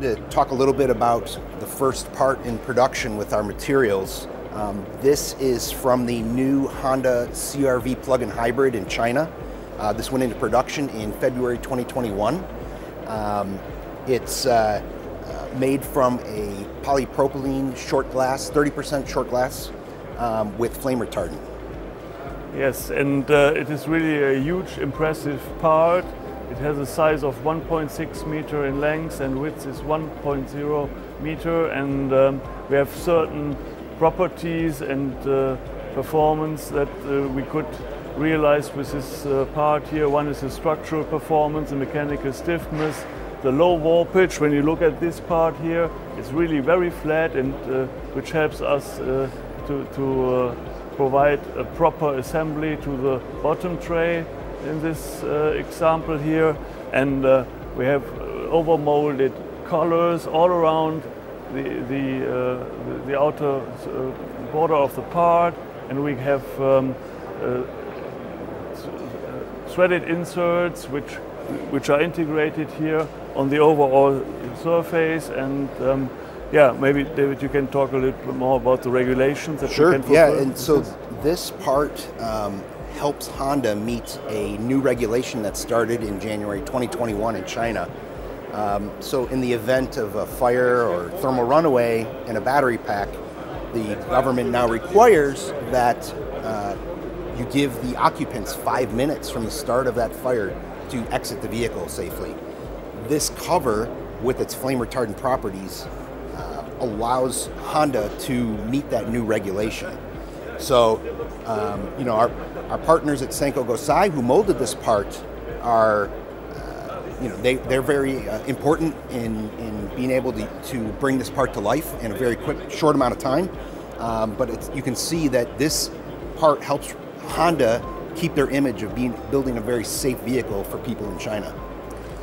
wanted to talk a little bit about the first part in production with our materials. Um, this is from the new Honda CRV plug-in hybrid in China. Uh, this went into production in February 2021. Um, it's uh, uh, made from a polypropylene short glass, 30% short glass, um, with flame retardant. Yes, and uh, it is really a huge, impressive part. It has a size of 1.6 meter in length and width is 1.0 meter, and um, we have certain properties and uh, performance that uh, we could realize with this uh, part here. One is the structural performance, the mechanical stiffness, the low warpage. When you look at this part here, it's really very flat and uh, which helps us uh, to, to uh, provide a proper assembly to the bottom tray in this uh, example here. And uh, we have overmolded colors all around the, the, uh, the, the, outer uh, border of the part. And we have um, uh, threaded inserts which, which are integrated here on the overall surface. And um, yeah, maybe David, you can talk a little bit more about the regulations that sure. you can Yeah, and so this part um, helps Honda meet a new regulation that started in January 2021 in China. Um, so, in the event of a fire or thermal runaway in a battery pack, the government now requires that uh, you give the occupants five minutes from the start of that fire to exit the vehicle safely. This cover, with its flame retardant properties, uh, allows Honda to meet that new regulation. So, um, you know, our, our partners at Sanko Gosei who molded this part are, uh, you know, they, they're very uh, important in, in being able to, to bring this part to life in a very quick, short amount of time. Um, but you can see that this part helps Honda keep their image of being building a very safe vehicle for people in China.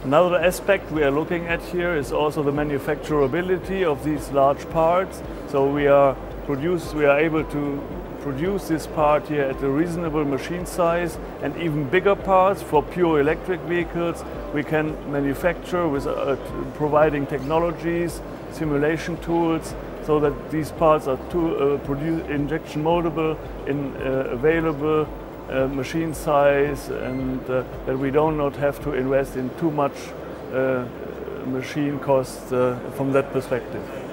Another aspect we are looking at here is also the manufacturability of these large parts. So we are produce, we are able to produce this part here at a reasonable machine size and even bigger parts for pure electric vehicles we can manufacture with uh, providing technologies, simulation tools so that these parts are to, uh, produce, injection moldable in uh, available uh, machine size and uh, that we do not not have to invest in too much uh, machine costs uh, from that perspective.